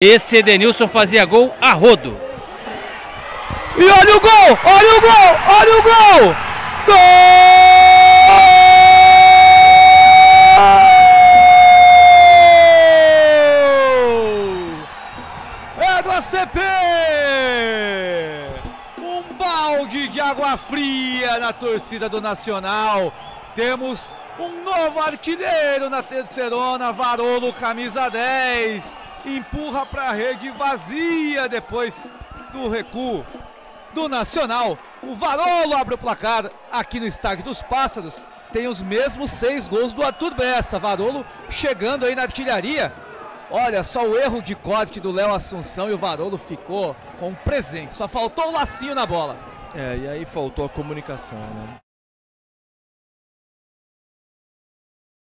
Esse Edenilson fazia gol a rodo. E olha o gol! Olha o gol! Olha o gol! Gol! É do ACP! Um balde de água fria na torcida do Nacional. Temos um novo artilheiro na terceirona, Varolo, camisa 10. Empurra para a rede vazia depois do recuo do Nacional. O Varolo abre o placar aqui no Estádio dos Pássaros. Tem os mesmos seis gols do Arthur Bessa. Varolo chegando aí na artilharia. Olha só o erro de corte do Léo Assunção e o Varolo ficou com um presente. Só faltou o lacinho na bola. É, e aí faltou a comunicação, né?